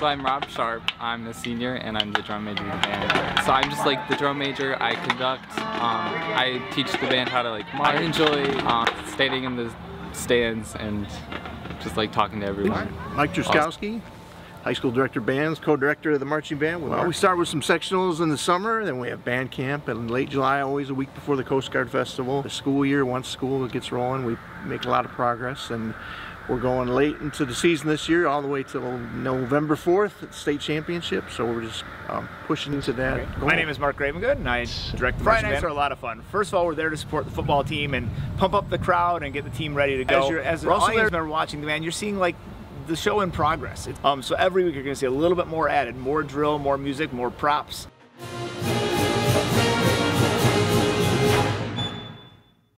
So I'm Rob Sharp. I'm a senior and I'm the drum major in the band. So I'm just like the drum major. I conduct. Um, I teach the band how to like march. I enjoy uh, standing in the stands and just like talking to everyone. Mike Truskowski, high school director bands, co-director of the marching band. Well, we start with some sectionals in the summer, then we have band camp in late July, always a week before the Coast Guard Festival. The school year, once school gets rolling, we make a lot of progress and we're going late into the season this year, all the way till November 4th at state championship. So we're just um, pushing into that. Okay. My name is Mark Gravengood, and I direct the Friday nights are a lot of fun. First of all, we're there to support the football team and pump up the crowd and get the team ready to go. As, you're, as we're also member watching the band, you're seeing like the show in progress. Um, so every week you're to see a little bit more added, more drill, more music, more props.